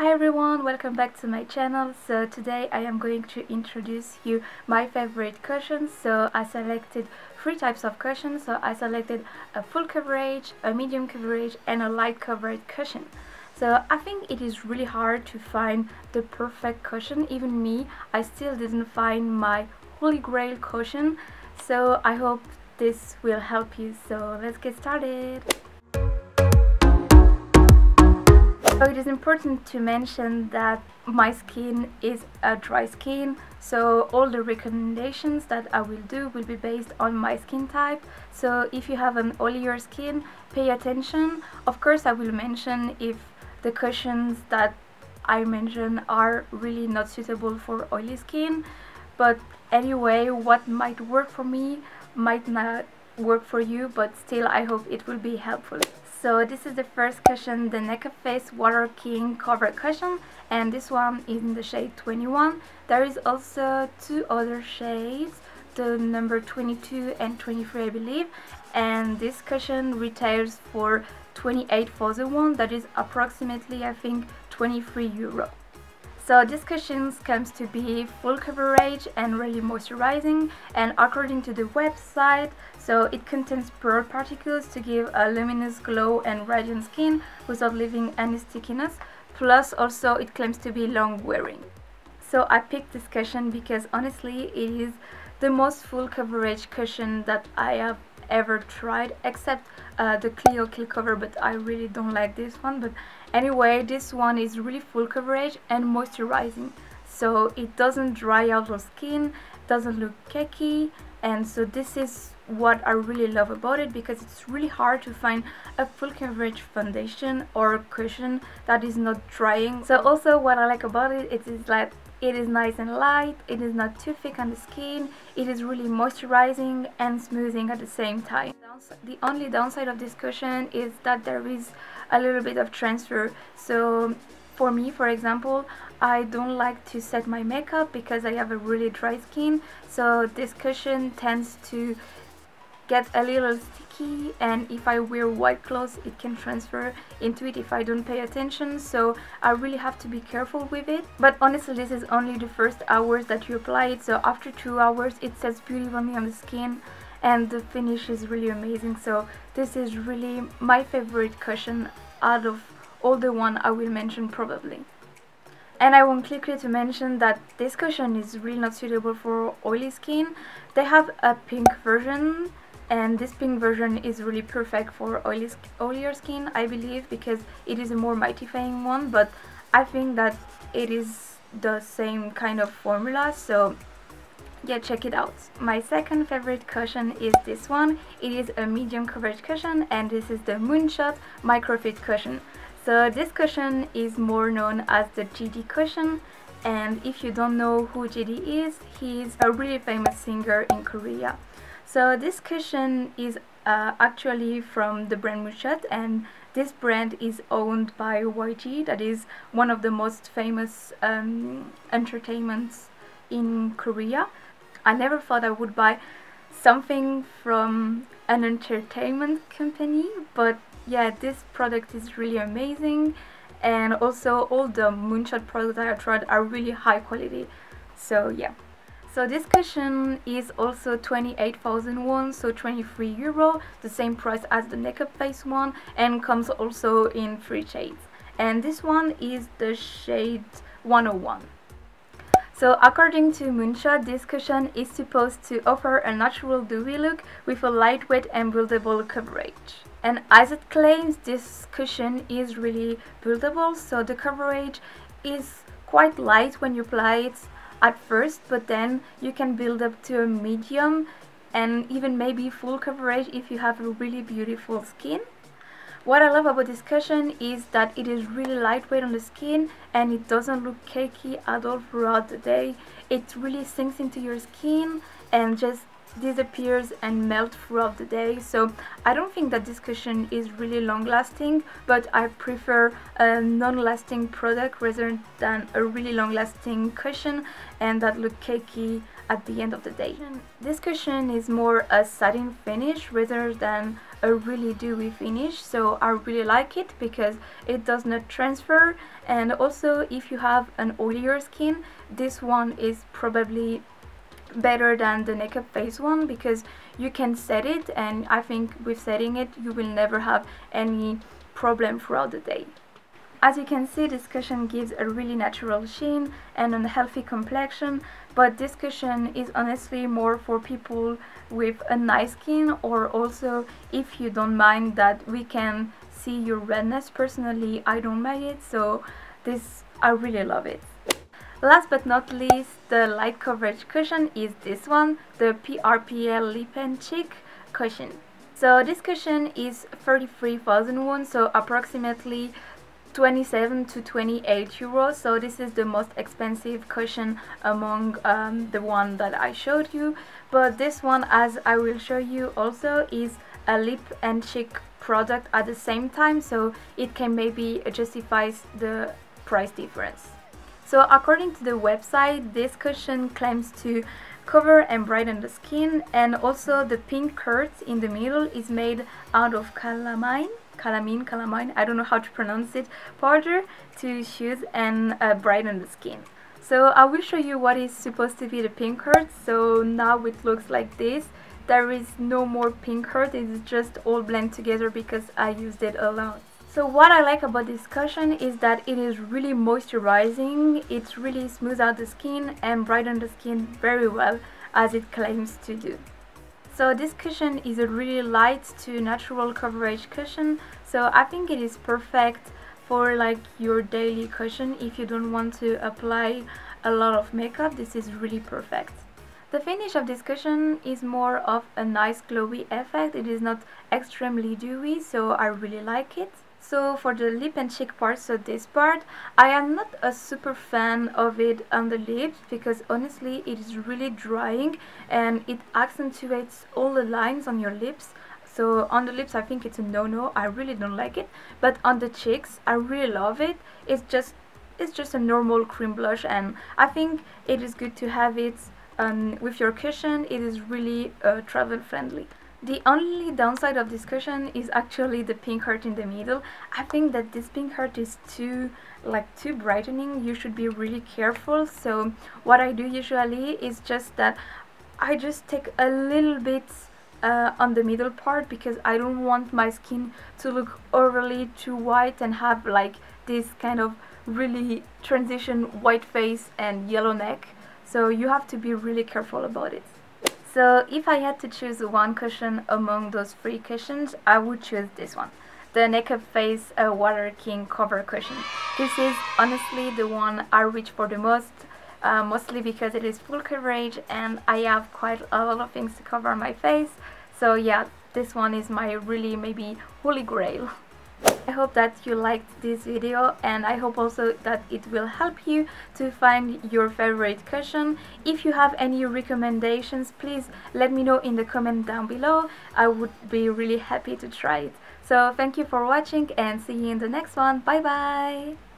Hi everyone, welcome back to my channel. So today I am going to introduce you my favorite cushions. So I selected three types of cushions. So I selected a full coverage, a medium coverage and a light coverage cushion. So I think it is really hard to find the perfect cushion. Even me, I still didn't find my holy grail cushion. So I hope this will help you. So let's get started. So it is important to mention that my skin is a dry skin so all the recommendations that I will do will be based on my skin type. So if you have an oilier skin pay attention. Of course I will mention if the cushions that I mention are really not suitable for oily skin but anyway what might work for me might not work for you but still I hope it will be helpful so this is the first cushion, the Face Waterking cover cushion and this one is in the shade 21. There is also two other shades, the number 22 and 23 I believe and this cushion retails for 28 for the one that is approximately I think 23 euro. So this cushion comes to be full coverage and really moisturizing and according to the website so it contains pearl particles to give a luminous glow and radiant skin without leaving any stickiness plus also it claims to be long wearing. So I picked this cushion because honestly it is the most full coverage cushion that I have ever tried except uh, the Clio Kill cover but I really don't like this one. But anyway this one is really full coverage and moisturizing. So it doesn't dry out your skin doesn't look cakey and so this is what I really love about it because it's really hard to find a full coverage foundation or cushion that is not drying. So also what I like about it, it is like it is nice and light, it is not too thick on the skin, it is really moisturizing and smoothing at the same time. The only downside of this cushion is that there is a little bit of transfer. So for me, for example, I don't like to set my makeup because I have a really dry skin. So this cushion tends to get a little sticky and if I wear white clothes it can transfer into it if I don't pay attention. So I really have to be careful with it. But honestly this is only the first hours that you apply it. So after two hours it says beautifully on the skin and the finish is really amazing. So this is really my favorite cushion out of all the one I will mention probably. And I want quickly to mention that this cushion is really not suitable for oily skin. They have a pink version and this pink version is really perfect for oily, oilier skin I believe because it is a more mattifying one but I think that it is the same kind of formula so yeah check it out. My second favorite cushion is this one. It is a medium coverage cushion and this is the moonshot microfit cushion. So this cushion is more known as the GD cushion and if you don't know who GD is he's a really famous singer in Korea so this cushion is uh, actually from the brand Moonshot and this brand is owned by YG that is one of the most famous um, entertainments in Korea. I never thought I would buy something from an entertainment company but yeah this product is really amazing. And also all the Moonshot products I tried are really high quality. So yeah so this cushion is also 28,000 won, so 23 euro, the same price as the Nakeup Face one, and comes also in three shades. And this one is the shade 101. So according to Moonshot, this cushion is supposed to offer a natural dewy look with a lightweight and buildable coverage. And as it claims, this cushion is really buildable, so the coverage is quite light when you apply it at first but then you can build up to a medium and even maybe full coverage if you have a really beautiful skin. What I love about this cushion is that it is really lightweight on the skin and it doesn't look cakey at all throughout the day. It really sinks into your skin and just disappears and melt throughout the day so I don't think that this cushion is really long lasting but I prefer a non-lasting product rather than a really long lasting cushion and that look cakey at the end of the day. This cushion is more a satin finish rather than a really dewy finish so I really like it because it does not transfer and also if you have an oilier skin this one is probably better than the Nakeup Face one because you can set it and I think with setting it you will never have any problem throughout the day. As you can see, this cushion gives a really natural sheen and a healthy complexion, but this cushion is honestly more for people with a nice skin or also if you don't mind that we can see your redness. Personally, I don't mind it, so this, I really love it. Last but not least, the light coverage cushion is this one, the PRPL Lip and Cheek cushion. So this cushion is 33,000 won, so approximately 27 to 28 euros. So this is the most expensive cushion among um, the one that I showed you. But this one as I will show you also is a lip and cheek product at the same time. So it can maybe justify the price difference so according to the website this cushion claims to cover and brighten the skin and also the pink curd in the middle is made out of calamine calamine, calamine, I don't know how to pronounce it, powder to choose and uh, brighten the skin. So I will show you what is supposed to be the pink curd. So now it looks like this. There is no more pink curd, it is just all blend together because I used it alone. So what I like about this cushion is that it is really moisturizing, it really smooths out the skin and brightens the skin very well as it claims to do. So this cushion is a really light to natural coverage cushion so I think it is perfect for like your daily cushion if you don't want to apply a lot of makeup this is really perfect. The finish of this cushion is more of a nice glowy effect, it is not extremely dewy so I really like it. So for the lip and cheek part, so this part, I am not a super fan of it on the lips because honestly it is really drying and it accentuates all the lines on your lips. So on the lips I think it's a no-no, I really don't like it. But on the cheeks I really love it. It's just it's just a normal cream blush and I think it is good to have it um, with your cushion. It is really uh, travel friendly. The only downside of this cushion is actually the pink heart in the middle. I think that this pink heart is too like too brightening. You should be really careful. So what I do usually is just that I just take a little bit uh, on the middle part because I don't want my skin to look overly too white and have like this kind of really transition white face and yellow neck. So you have to be really careful about it. So if I had to choose one cushion among those three cushions, I would choose this one. The Nakeup Face uh, Waterking cover cushion. This is honestly the one I reach for the most, uh, mostly because it is full coverage and I have quite a lot of things to cover my face. So yeah, this one is my really maybe holy grail. I hope that you liked this video and I hope also that it will help you to find your favorite cushion. If you have any recommendations, please let me know in the comment down below. I would be really happy to try it. So thank you for watching and see you in the next one. Bye bye!